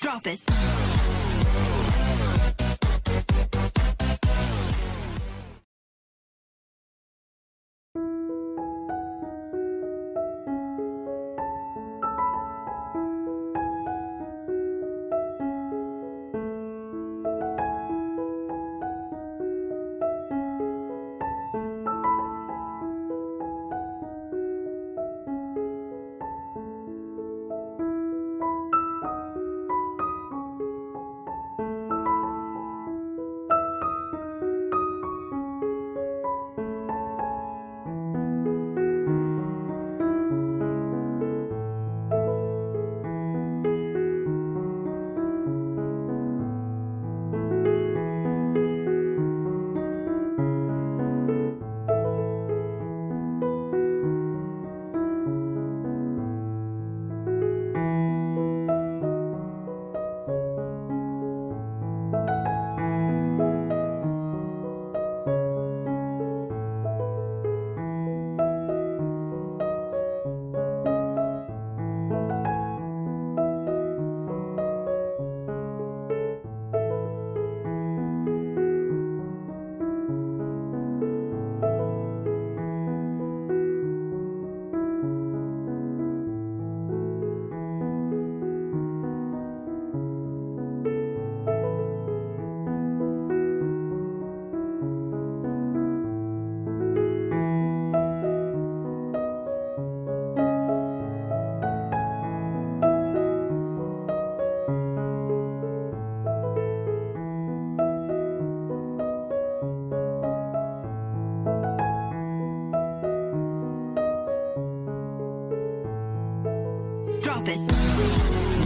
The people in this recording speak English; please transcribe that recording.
Drop it. drop it.